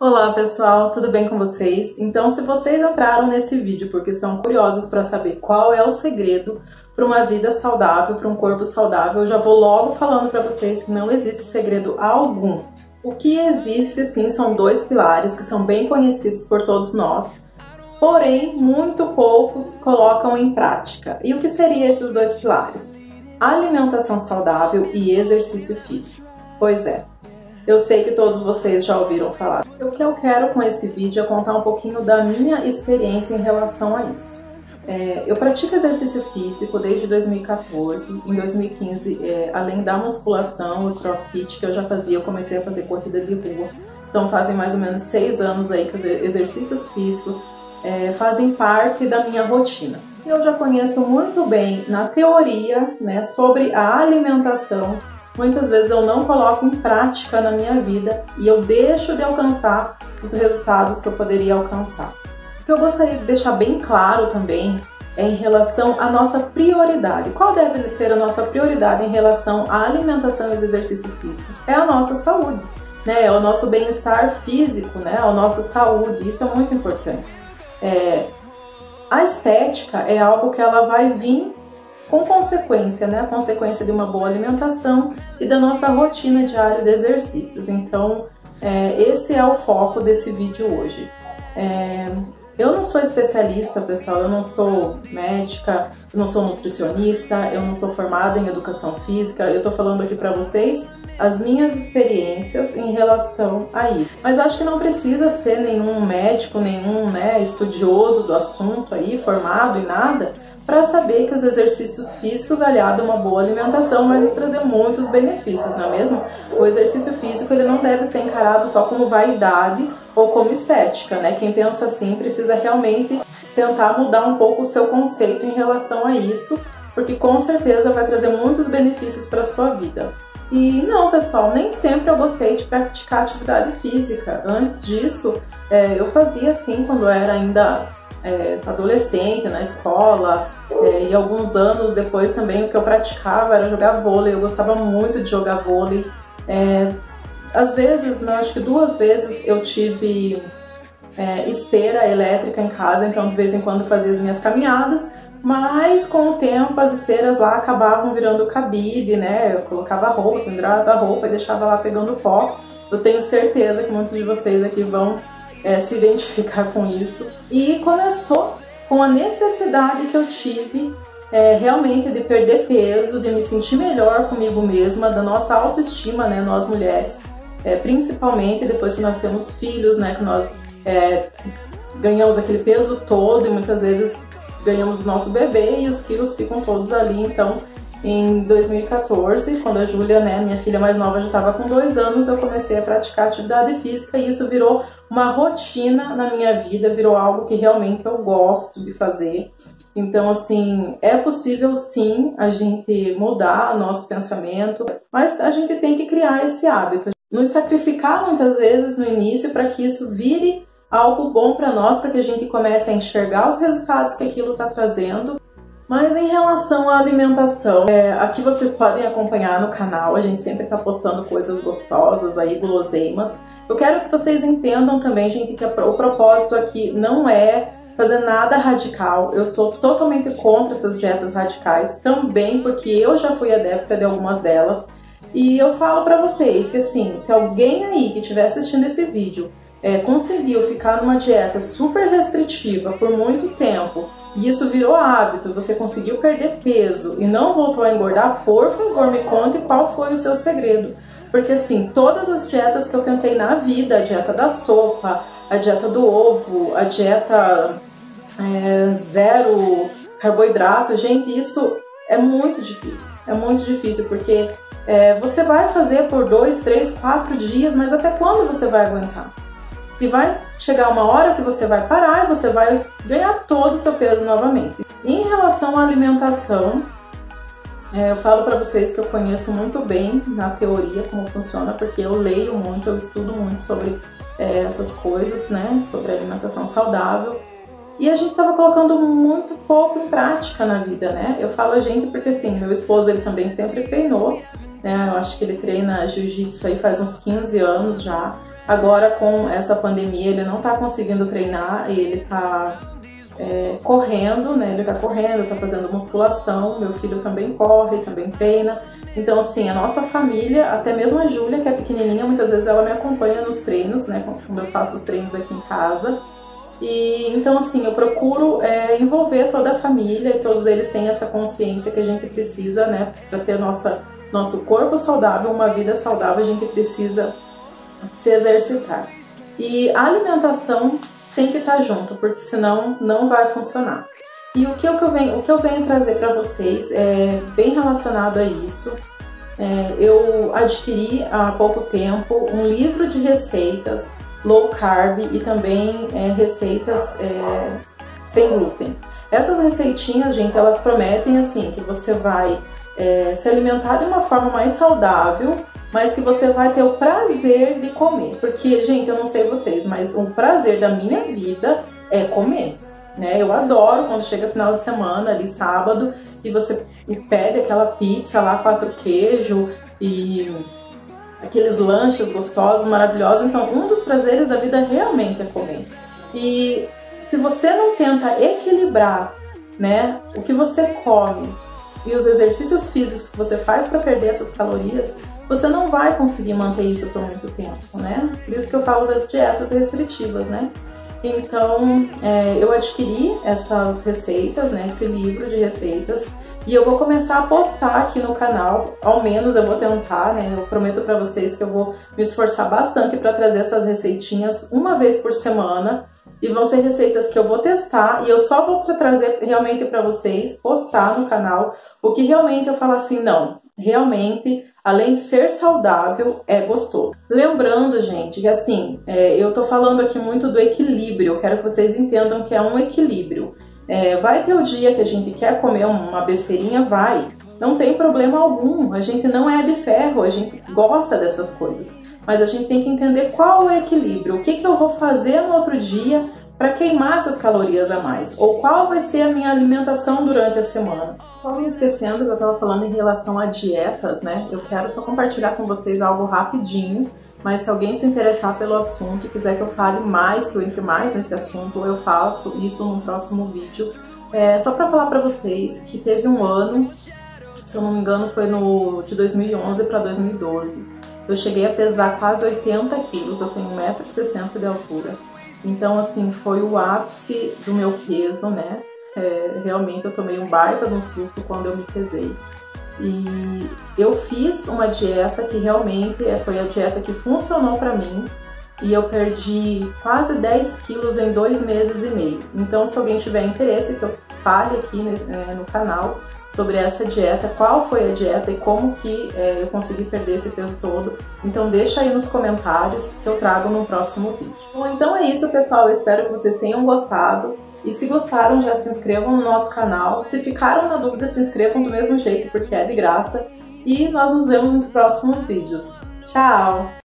Olá pessoal, tudo bem com vocês? Então, se vocês entraram nesse vídeo porque estão curiosos para saber qual é o segredo para uma vida saudável, para um corpo saudável, eu já vou logo falando para vocês que não existe segredo algum. O que existe sim são dois pilares que são bem conhecidos por todos nós, porém muito poucos colocam em prática. E o que seriam esses dois pilares? Alimentação saudável e exercício físico. Pois é, eu sei que todos vocês já ouviram falar. O que eu quero com esse vídeo é contar um pouquinho da minha experiência em relação a isso. É, eu pratico exercício físico desde 2014. Em 2015, é, além da musculação e crossfit que eu já fazia, eu comecei a fazer corrida de rua. Então fazem mais ou menos seis anos aí que os exercícios físicos é, fazem parte da minha rotina. Eu já conheço muito bem na teoria né, sobre a alimentação muitas vezes eu não coloco em prática na minha vida e eu deixo de alcançar os resultados que eu poderia alcançar. O que eu gostaria de deixar bem claro também é em relação à nossa prioridade. Qual deve ser a nossa prioridade em relação à alimentação e aos exercícios físicos? É a nossa saúde, né? É o nosso bem-estar físico, né? É a nossa saúde. Isso é muito importante. É, a estética é algo que ela vai vir com consequência, né? A consequência de uma boa alimentação e da nossa rotina diária de exercícios. Então, é, esse é o foco desse vídeo hoje. É, eu não sou especialista, pessoal, eu não sou médica, eu não sou nutricionista, eu não sou formada em educação física, eu tô falando aqui para vocês as minhas experiências em relação a isso. Mas acho que não precisa ser nenhum médico, nenhum né, estudioso do assunto aí, formado e nada, para saber que os exercícios físicos aliado a uma boa alimentação vai nos trazer muitos benefícios, não é mesmo? O exercício físico ele não deve ser encarado só como vaidade ou como estética, né? Quem pensa assim precisa realmente tentar mudar um pouco o seu conceito em relação a isso, porque com certeza vai trazer muitos benefícios para sua vida. E não, pessoal, nem sempre eu gostei de praticar atividade física. Antes disso, é, eu fazia assim quando eu era ainda é, adolescente, na escola, é, e alguns anos depois também o que eu praticava era jogar vôlei, eu gostava muito de jogar vôlei. É, às vezes, não, acho que duas vezes eu tive é, esteira elétrica em casa, então de vez em quando fazia as minhas caminhadas, mas com o tempo as esteiras lá acabavam virando cabide, né? Eu colocava roupa, pendurava a roupa e deixava lá pegando pó. Eu tenho certeza que muitos de vocês aqui vão é, se identificar com isso. E começou com a necessidade que eu tive é, realmente de perder peso, de me sentir melhor comigo mesma, da nossa autoestima, né, nós mulheres, é, principalmente depois que nós temos filhos, né, que nós é, ganhamos aquele peso todo e muitas vezes ganhamos nosso bebê e os quilos ficam todos ali, então em 2014, quando a Júlia, né, minha filha mais nova, já estava com dois anos, eu comecei a praticar atividade física e isso virou uma rotina na minha vida, virou algo que realmente eu gosto de fazer. Então, assim, é possível sim a gente mudar nosso pensamento, mas a gente tem que criar esse hábito. Nos sacrificar muitas vezes no início para que isso vire algo bom para nós, para que a gente comece a enxergar os resultados que aquilo está trazendo mas em relação à alimentação, é, aqui vocês podem acompanhar no canal, a gente sempre está postando coisas gostosas aí, guloseimas. Eu quero que vocês entendam também, gente, que o propósito aqui não é fazer nada radical. Eu sou totalmente contra essas dietas radicais, também porque eu já fui adepta de algumas delas. E eu falo para vocês que assim, se alguém aí que estiver assistindo esse vídeo é, conseguiu ficar numa dieta super restritiva por muito tempo e isso virou hábito, você conseguiu perder peso e não voltou a engordar, por favor, me conte qual foi o seu segredo. Porque assim, todas as dietas que eu tentei na vida, a dieta da sopa, a dieta do ovo, a dieta é, zero carboidrato, gente, isso é muito difícil. É muito difícil porque é, você vai fazer por dois, três, quatro dias, mas até quando você vai aguentar? E vai chegar uma hora que você vai parar e você vai ganhar todo o seu peso novamente. Em relação à alimentação, é, eu falo para vocês que eu conheço muito bem na teoria como funciona, porque eu leio muito, eu estudo muito sobre é, essas coisas, né, sobre alimentação saudável. E a gente estava colocando muito pouco em prática na vida, né? Eu falo a gente porque assim, meu esposo ele também sempre treinou, né? Eu acho que ele treina jiu-jitsu aí faz uns 15 anos já. Agora com essa pandemia ele não está conseguindo treinar e ele está é, correndo, né? Ele tá correndo, tá fazendo musculação, meu filho também corre, também treina. Então, assim, a nossa família, até mesmo a Júlia, que é pequenininha, muitas vezes ela me acompanha nos treinos, né? Quando eu faço os treinos aqui em casa. E então, assim, eu procuro é, envolver toda a família e todos eles têm essa consciência que a gente precisa, né? Para ter nossa, nosso corpo saudável, uma vida saudável, a gente precisa se exercitar. E a alimentação tem que estar junto, porque senão não vai funcionar. E o que eu venho, o que eu venho trazer para vocês é bem relacionado a isso. É, eu adquiri há pouco tempo um livro de receitas low carb e também é, receitas é, sem glúten. Essas receitinhas, gente, elas prometem assim que você vai é, se alimentar de uma forma mais saudável mas que você vai ter o prazer de comer. Porque, gente, eu não sei vocês, mas o prazer da minha vida é comer. Né? Eu adoro quando chega final de semana, ali sábado, e você pede aquela pizza lá, quatro queijo e aqueles lanches gostosos, maravilhosos. Então, um dos prazeres da vida realmente é comer. E se você não tenta equilibrar, né, o que você come e os exercícios físicos que você faz para perder essas calorias, você não vai conseguir manter isso por muito tempo, né? Por isso que eu falo das dietas restritivas, né? Então, é, eu adquiri essas receitas, né, esse livro de receitas, e eu vou começar a postar aqui no canal, ao menos eu vou tentar, né, eu prometo para vocês que eu vou me esforçar bastante para trazer essas receitinhas uma vez por semana, e vão ser receitas que eu vou testar, e eu só vou trazer realmente para vocês, postar no canal, o que realmente eu falo assim, não, realmente além de ser saudável, é gostoso. Lembrando, gente, que assim, é, eu tô falando aqui muito do equilíbrio, eu quero que vocês entendam que é um equilíbrio. É, vai ter o dia que a gente quer comer uma besteirinha, vai. Não tem problema algum, a gente não é de ferro, a gente gosta dessas coisas. Mas a gente tem que entender qual é o equilíbrio, o que, que eu vou fazer no outro dia para queimar essas calorias a mais? Ou qual vai ser a minha alimentação durante a semana? Só me esquecendo que eu estava falando em relação a dietas, né? Eu quero só compartilhar com vocês algo rapidinho, mas se alguém se interessar pelo assunto e quiser que eu fale mais, que eu entre mais nesse assunto, eu faço isso no próximo vídeo. É só para falar para vocês que teve um ano, se eu não me engano, foi no de 2011 para 2012. Eu cheguei a pesar quase 80 quilos, eu tenho 1,60m de altura. Então, assim, foi o ápice do meu peso, né? É, realmente eu tomei um baita de um susto quando eu me pesei. E eu fiz uma dieta que realmente foi a dieta que funcionou para mim e eu perdi quase 10 quilos em dois meses e meio. Então, se alguém tiver interesse que eu fale aqui né, é, no canal, sobre essa dieta, qual foi a dieta e como que é, eu consegui perder esse peso todo. Então deixa aí nos comentários que eu trago no próximo vídeo. Bom, então é isso pessoal, eu espero que vocês tenham gostado. E se gostaram, já se inscrevam no nosso canal. Se ficaram na dúvida, se inscrevam do mesmo jeito, porque é de graça. E nós nos vemos nos próximos vídeos. Tchau!